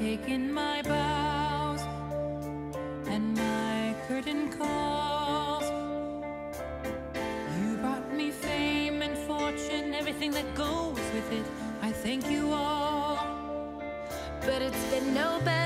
taken my bows and my curtain calls. You brought me fame and fortune, everything that goes with it. I thank you all. But it's been no bad